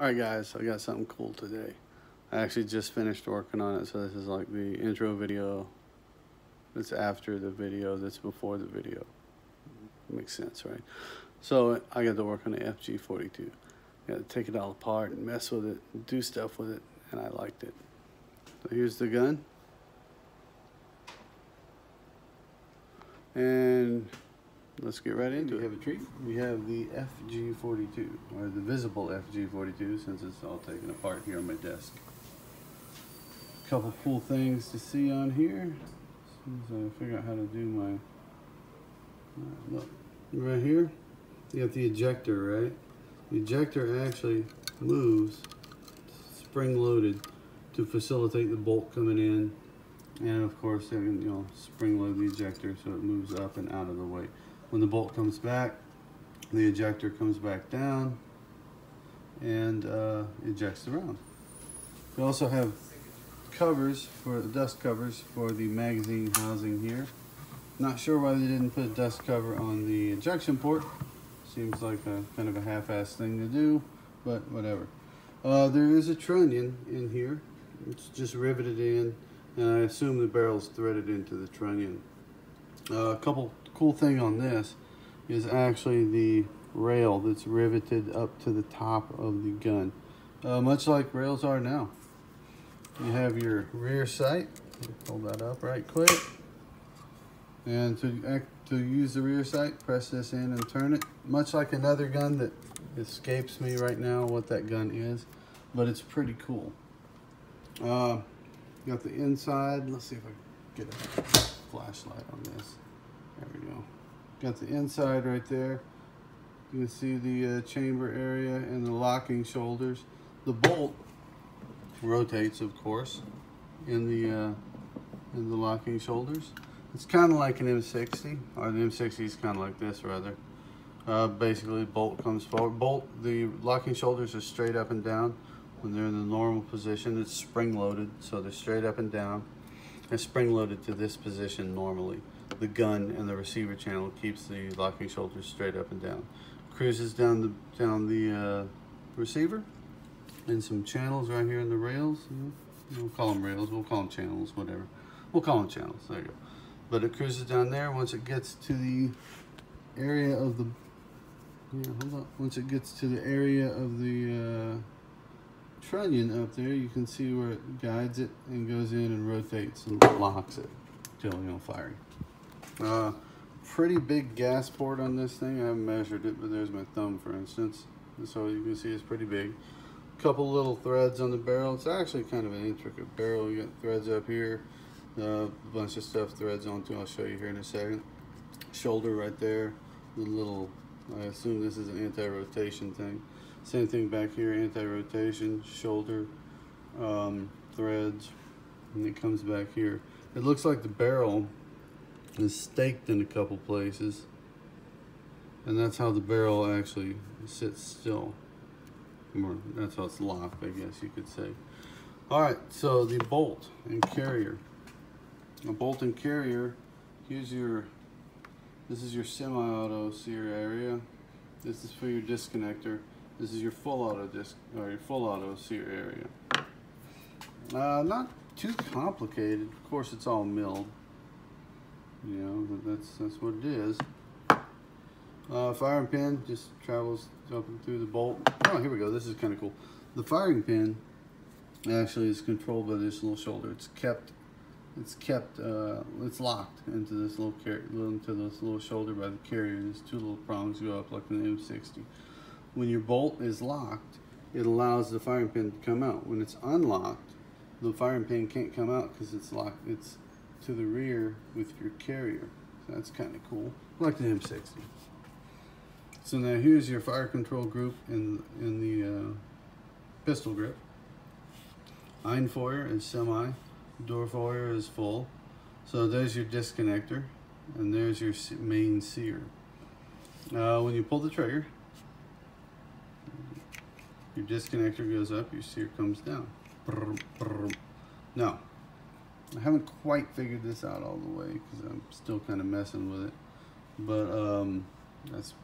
Alright guys, I got something cool today. I actually just finished working on it, so this is like the intro video that's after the video that's before the video. Makes sense, right? So I got to work on the FG42. I Got to take it all apart and mess with it, and do stuff with it, and I liked it. So here's the gun. And let's get right into We it. have a treat. We have the FG42, or the visible FG42, since it's all taken apart here on my desk. A couple cool things to see on here. As soon as I figure out how to do my, uh, look, right here, you got the ejector, right? The ejector actually moves, spring loaded, to facilitate the bolt coming in. And of course, you know, spring load the ejector so it moves up and out of the way. When the bolt comes back, the ejector comes back down and uh, ejects the round. We also have covers for the dust covers for the magazine housing here. Not sure why they didn't put a dust cover on the ejection port. Seems like a kind of a half-assed thing to do, but whatever. Uh, there is a trunnion in here. It's just riveted in, and I assume the barrel's threaded into the trunnion. Uh, a couple cool thing on this is actually the rail that's riveted up to the top of the gun, uh, much like rails are now. You have your rear sight. Pull that up right quick. And to act, to use the rear sight, press this in and turn it, much like another gun that escapes me right now what that gun is, but it's pretty cool. Uh, got the inside. Let's see if I can get a flashlight on this. There we go. Got the inside right there. You can see the uh, chamber area and the locking shoulders. The bolt rotates, of course, in the uh, in the locking shoulders. It's kind of like an M60, or the M60 is kind of like this, rather. Uh, basically, bolt comes forward. Bolt, the locking shoulders are straight up and down. When they're in the normal position, it's spring-loaded, so they're straight up and down. They're spring-loaded to this position normally. The gun and the receiver channel keeps the locking shoulders straight up and down. Cruises down the down the uh, receiver, and some channels right here in the rails. We'll call them rails. We'll call them channels. Whatever. We'll call them channels. There you go. But it cruises down there. Once it gets to the area of the yeah, hold on. Once it gets to the area of the uh, trunnion up there, you can see where it guides it and goes in and rotates and locks it till you know firing. Uh, pretty big gas port on this thing. I haven't measured it, but there's my thumb, for instance. So you can see it's pretty big. Couple little threads on the barrel. It's actually kind of an intricate barrel. You got threads up here, uh, a bunch of stuff threads onto. I'll show you here in a second. Shoulder right there. The little. I assume this is an anti-rotation thing. Same thing back here, anti-rotation, shoulder, um, threads, and it comes back here. It looks like the barrel is staked in a couple places. And that's how the barrel actually sits still. Or that's how it's locked I guess you could say. All right so the bolt and carrier. A bolt and carrier here's your this is your semi-auto sear area. This is for your disconnector. This is your full auto disc or your full auto sear area. Uh, not too complicated. Of course it's all milled you know, but that's that's what it is. Uh, firing pin just travels up through the bolt. Oh, here we go. This is kind of cool. The firing pin actually is controlled by this little shoulder. It's kept, it's kept, uh, it's locked into this little car into this little shoulder by the carrier. These two little prongs go up like an M60. When your bolt is locked, it allows the firing pin to come out. When it's unlocked, the firing pin can't come out because it's locked. It's to the rear with your carrier. So that's kind of cool, like the M60. So now here's your fire control group in in the uh, pistol grip. Einfeuer is semi, Dauerfeuer is full. So there's your disconnector, and there's your main sear. Uh, when you pull the trigger, your disconnector goes up, your sear comes down. Now, I haven't quite figured this out all the way because I'm still kind of messing with it. But um, that's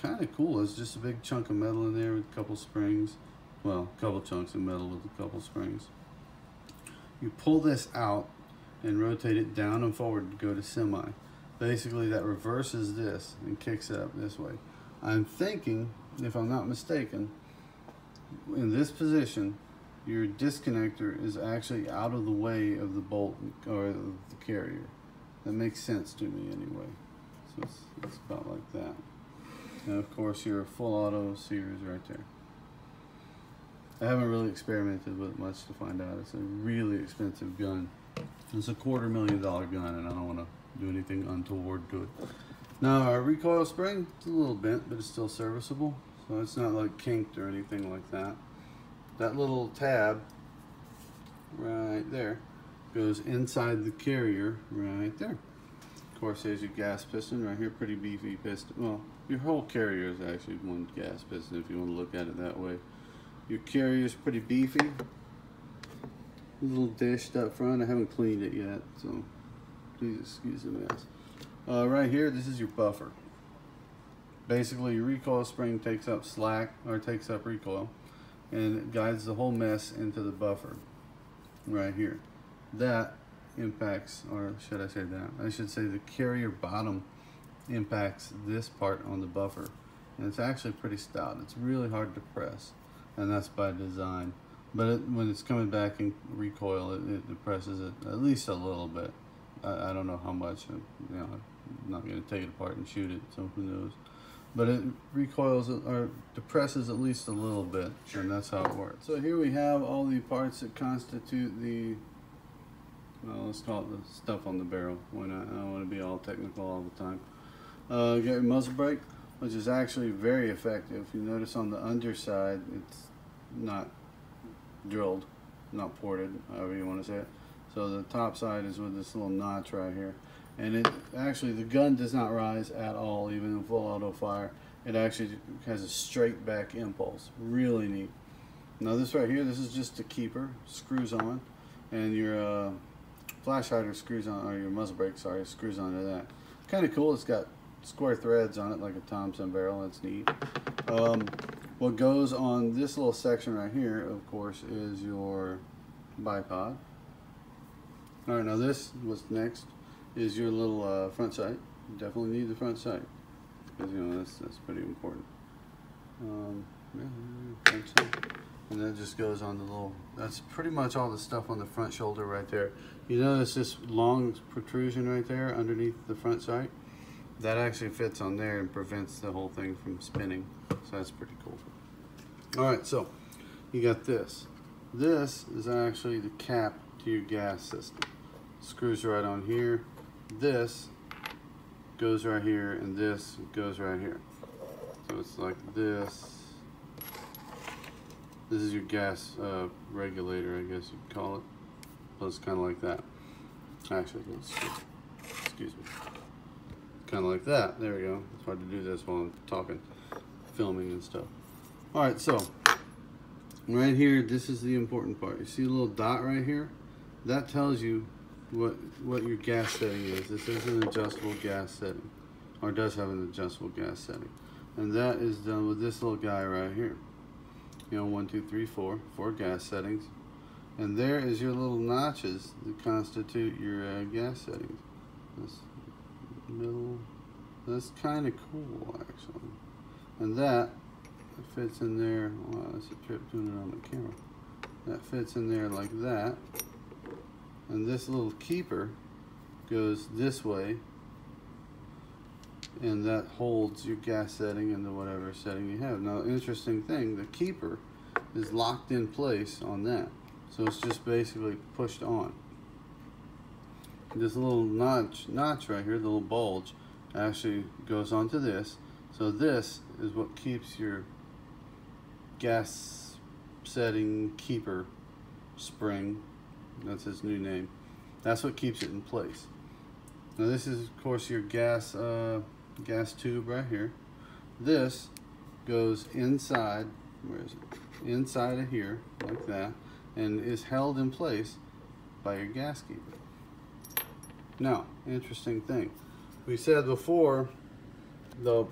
kind of cool. It's just a big chunk of metal in there with a couple springs. well, a couple chunks of metal with a couple springs. You pull this out and rotate it down and forward to go to semi. Basically that reverses this and kicks it up this way. I'm thinking, if I'm not mistaken, in this position, your disconnector is actually out of the way of the bolt or the carrier. That makes sense to me anyway. So it's, it's about like that. And of course your full auto series right there. I haven't really experimented with much to find out. It's a really expensive gun. It's a quarter million dollar gun and I don't want to do anything untoward to it. Now our recoil spring, it's a little bent, but it's still serviceable. So it's not like kinked or anything like that. That little tab right there goes inside the carrier right there. Of course, there's your gas piston right here, pretty beefy piston. Well, your whole carrier is actually one gas piston if you want to look at it that way. Your carrier is pretty beefy. A little dished up front. I haven't cleaned it yet, so please excuse the mess. Uh, right here, this is your buffer. Basically, your recoil spring takes up slack, or takes up recoil, and it guides the whole mess into the buffer right here. That impacts, or should I say that? I should say the carrier bottom impacts this part on the buffer. And it's actually pretty stout. It's really hard to press, and that's by design. But it, when it's coming back in recoil, it, it depresses it at least a little bit. I, I don't know how much. You know, I'm not going to take it apart and shoot it, so who knows. But it recoils or depresses at least a little bit, and that's how it works. So here we have all the parts that constitute the, well, let's call it the stuff on the barrel. Why not? I don't want to be all technical all the time. Uh, you got your muzzle brake, which is actually very effective. You notice on the underside, it's not drilled, not ported, however you want to say it. So the top side is with this little notch right here and it actually the gun does not rise at all even in full auto fire. It actually has a straight back impulse. Really neat. Now this right here this is just a keeper screws on. And your uh, flash hider screws on or your muzzle brake sorry screws onto that. Kind of cool. It's got square threads on it like a Thompson barrel. That's neat. Um, what goes on this little section right here of course is your bipod. All right now this was next is your little uh, front sight. You definitely need the front sight because you know that's that's pretty important. Um, yeah, front sight. And that just goes on the little. That's pretty much all the stuff on the front shoulder right there. You notice this long protrusion right there underneath the front sight. That actually fits on there and prevents the whole thing from spinning. So that's pretty cool. All right, so you got this. This is actually the cap to your gas system. Screws right on here this goes right here and this goes right here. So it's like this. This is your gas uh, regulator, I guess you'd call it. Plus kind of like that. Actually, excuse me. Kind of like that. There we go. It's hard to do this while I'm talking, filming and stuff. All right, so right here, this is the important part. You see a little dot right here? That tells you what what your gas setting is. This is an adjustable gas setting, or does have an adjustable gas setting, and that is done with this little guy right here. You know, one, two, three, four, four gas settings, and there is your little notches that constitute your uh, gas settings. This middle, that's kind of cool actually, and that fits in there. Wow, that's a trip doing it on the camera. That fits in there like that and this little keeper goes this way and that holds your gas setting into whatever setting you have. Now, interesting thing, the keeper is locked in place on that. So it's just basically pushed on. This little notch, notch right here, the little bulge, actually goes onto this. So this is what keeps your gas setting keeper spring that's his new name. That's what keeps it in place. Now this is of course your gas uh, gas tube right here. This goes inside, where is it? Inside of here, like that, and is held in place by your gas keeper. Now, interesting thing. We said before, the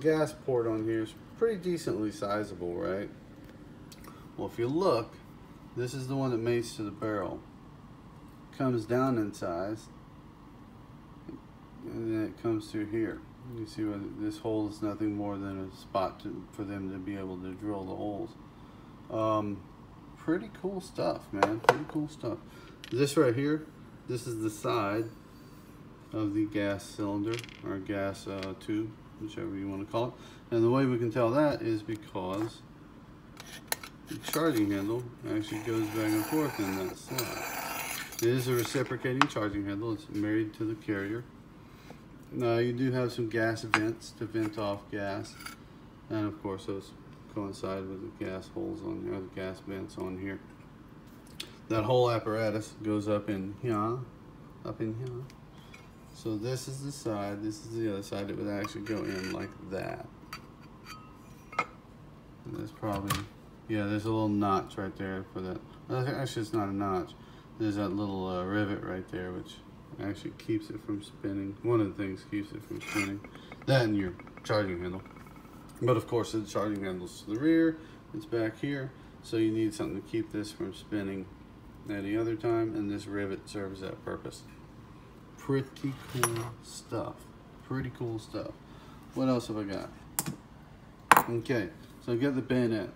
gas port on here is pretty decently sizable, right? Well, if you look, this is the one that mates to the barrel. Comes down in size, and then it comes through here. You see what this hole is nothing more than a spot to, for them to be able to drill the holes. Um, pretty cool stuff, man. Pretty cool stuff. This right here, this is the side of the gas cylinder or gas uh, tube, whichever you want to call it. And the way we can tell that is because the charging handle actually goes back and forth in that slot. It is a reciprocating charging handle. It's married to the carrier. Now you do have some gas vents to vent off gas. And of course those coincide with the gas holes on here, the gas vents on here. That whole apparatus goes up in here, up in here. So this is the side, this is the other side. It would actually go in like that. And there's probably, yeah, there's a little notch right there for that. Actually, it's not a notch. There's that little uh, rivet right there, which actually keeps it from spinning. One of the things keeps it from spinning. That and your charging handle. But of course, the charging handle's to the rear. It's back here. So you need something to keep this from spinning any other time. And this rivet serves that purpose. Pretty cool stuff. Pretty cool stuff. What else have I got? Okay, so I've got the bayonet.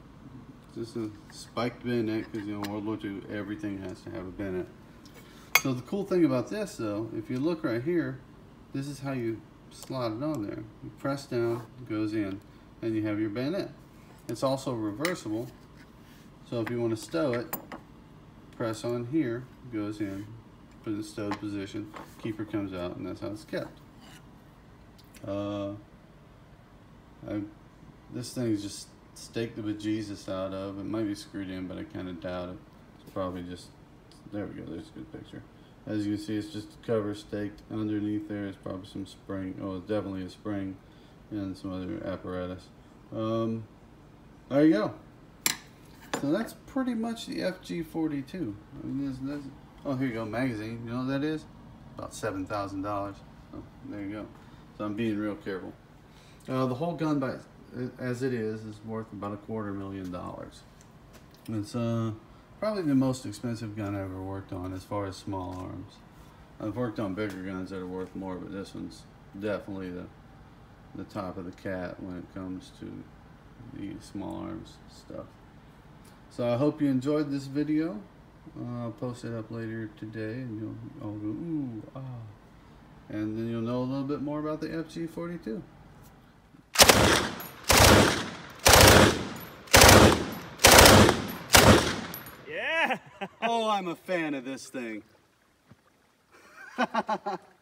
This is a spiked bayonet because, you know, World War II, everything has to have a bayonet. So the cool thing about this, though, if you look right here, this is how you slot it on there. You press down, it goes in, and you have your bayonet. It's also reversible, so if you want to stow it, press on here, goes in, put it in stowed position, keeper comes out, and that's how it's kept. Uh, I, this thing is just staked the bejesus out of. It might be screwed in, but I kind of doubt it. It's probably just, there we go, there's a good picture. As you can see, it's just cover staked. Underneath there is probably some spring, oh, it's definitely a spring and some other apparatus. Um, there you go. So that's pretty much the FG42. I mean, there's, there's, oh, here you go, magazine. You know what that is? About $7,000. Oh, there you go. So I'm being real careful. Uh, the whole gun, by as it is, is worth about a quarter million dollars. It's uh, probably the most expensive gun I ever worked on as far as small arms. I've worked on bigger guns that are worth more, but this one's definitely the the top of the cat when it comes to the small arms stuff. So I hope you enjoyed this video. Uh, I'll post it up later today and you'll all go, ooh, ah. And then you'll know a little bit more about the FG42. Yeah! Oh, I'm a fan of this thing.